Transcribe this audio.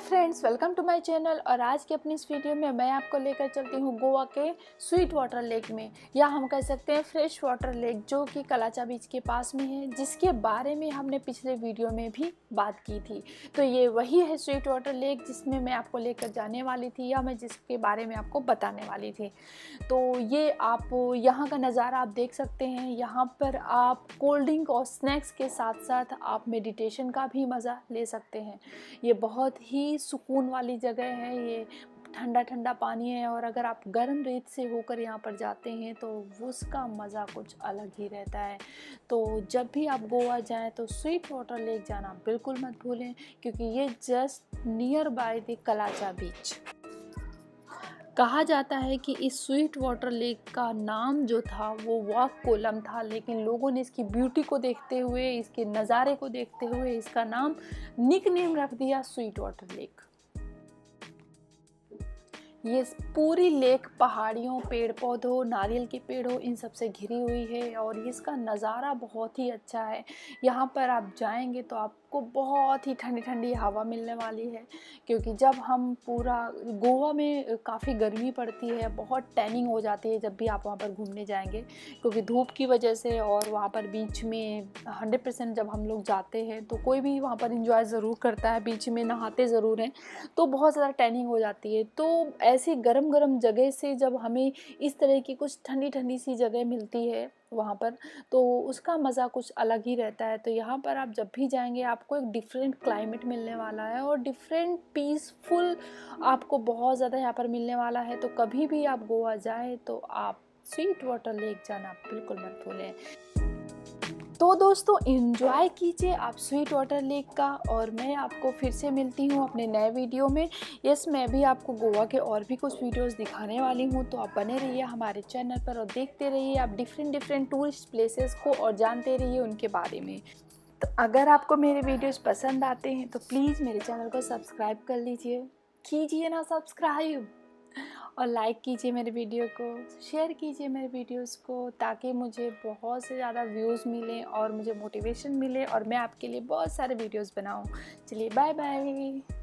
Friends welcome to my channel और आज की अपनी इस वीडियो में मैं आपको लेकर चलती हूँ गोवा के स्वीट वाटर लेक में। या हम कह सकते हैं फ्रेश वाटर लेक जो कि कलाचा बीच के पास में है, जिसके बारे में हमने पिछले वीडियो में भी बात की थी। तो ये वही है स्वीट वाटर लेक जिसमें मैं आपको लेकर जाने वाली थी, या मैं जिसके बारे में आपको बताने वाली थी। तो ये आप यहाँ का नज़ारा आप देख सकते हैं। यहाँ पर आप कोल्ड ड्रिंक और स्नैक्स के साथ साथ आप मेडिटेशन का भी मज़ा ले सकते हैं। ये बहुत ही सुकून वाली जगह है, ये ठंडा ठंडा पानी है और अगर आप गर्म रेत से होकर यहाँ पर जाते हैं तो उसका मज़ा कुछ अलग ही रहता है। तो जब भी आप गोवा जाएँ तो स्वीट वाटर लेक जाना बिल्कुल मत भूलें, क्योंकि ये just near by the कलाचा beach. कहा जाता है कि इस स्वीट वाटर लेक का नाम जो था, वो वॉक कोलम था। लेकिन लोगों ने इसकी ब्यूटी को देखते हुए, इसके नज़ारे को देखते हुए इसका नाम निक नेम रख दिया स्वीट वाटर लेक। ये पूरी लेक, पहाड़ियों पेड़ पौधों नारियल के पेड़ों, इन सबसे घिरी हुई है और इसका नज़ारा बहुत ही अच्छा है। यहाँ पर आप जाएँगे तो आपको बहुत ही ठंडी ठंडी हवा मिलने वाली है, क्योंकि जब हम पूरा गोवा में काफ़ी गर्मी पड़ती है, बहुत टैनिंग हो जाती है जब भी आप वहाँ पर घूमने जाएँगे, क्योंकि धूप की वजह से और वहाँ पर बीच में हंड्रेड परसेंट जब हम लोग जाते हैं तो कोई भी वहाँ पर इंजॉय ज़रूर करता है, बीच में नहाते ज़रूर हैं तो बहुत ज़्यादा टैनिंग हो जाती है। तो ऐसी गरम गरम जगह से जब हमें इस तरह की कुछ ठंडी ठंडी सी जगह मिलती है वहाँ पर तो उसका मज़ा कुछ अलग ही रहता है। तो यहाँ पर आप जब भी जाएँगे, आपको एक डिफरेंट क्लाइमेट मिलने वाला है और डिफरेंट पीसफुल आपको बहुत ज़्यादा यहाँ पर मिलने वाला है। तो कभी भी आप गोवा जाएँ तो आप स्वीट वाटर लेक जाना बिल्कुल मत भूलें। तो दोस्तों इन्जॉय कीजिए आप स्वीट वाटर लेक का और मैं आपको फिर से मिलती हूँ अपने नए वीडियो में। यस मैं भी आपको गोवा के और भी कुछ वीडियोस दिखाने वाली हूँ तो आप बने रहिए हमारे चैनल पर और देखते रहिए आप डिफरेंट डिफरेंट टूरिस्ट प्लेसेस को और जानते रहिए उनके बारे में। तो अगर आपको मेरे वीडियोस पसंद आते हैं तो प्लीज़ मेरे चैनल को सब्सक्राइब कर लीजिए। कीजिए ना सब्सक्राइब और लाइक कीजिए मेरे वीडियो को शेयर कीजिए मेरे वीडियोस को ताकि मुझे बहुत से ज़्यादा व्यूज़ मिले और मुझे मोटिवेशन मिले और मैं आपके लिए बहुत सारे वीडियोस बनाऊँ। चलिए बाय बाय